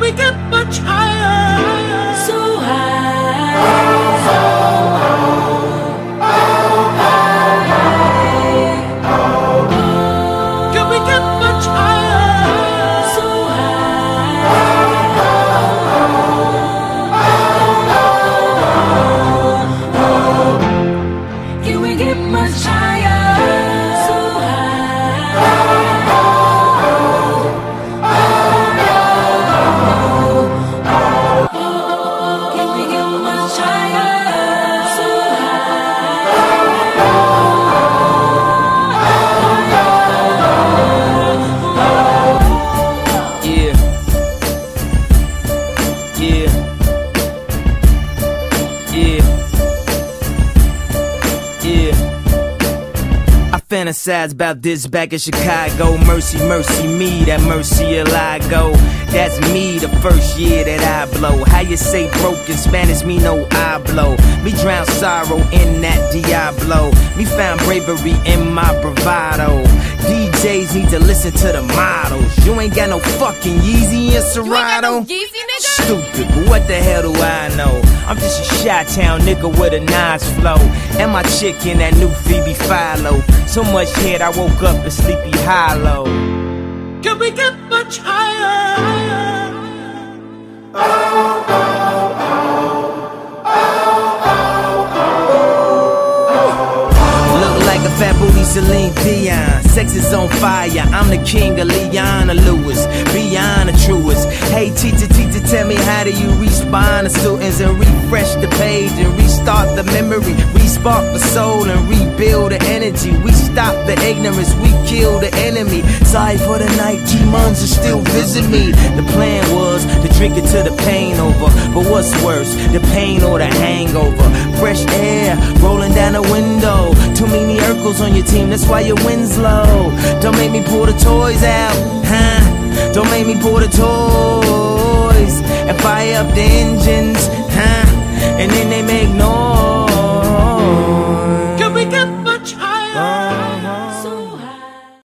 We get much higher? So high. Fantasize about this back in Chicago. Mercy, mercy me, that mercy I go. That's me the first year that I blow. How you say broke in Spanish, me no I blow. Me drown sorrow in that Diablo. Me found bravery in my bravado. DJs need to listen to the models. You ain't got no fucking Yeezy and Serato. Stupid, but what the hell do I know? I'm just a shot town nigga with a nice flow. And my chick in that new Phoebe Philo. So much head, I woke up in sleepy hollow. Can we get much higher? Look like a fat booty Celine Dion. Sex is on fire. I'm the king of Leona Lewis. Beyond the truest. How do you respond to students and refresh the page and restart the memory? Respark the soul and rebuild the energy. We stop the ignorance. We kill the enemy. Sorry for the night. Demons are still visit me. The plan was to drink it till the pain over. But what's worse, the pain or the hangover? Fresh air rolling down the window. Too many Urkels on your team, that's why your win's low. Don't make me pull the toys out, huh? Don't make me pull the toys noise and fire up the engines, huh? And then they make noise.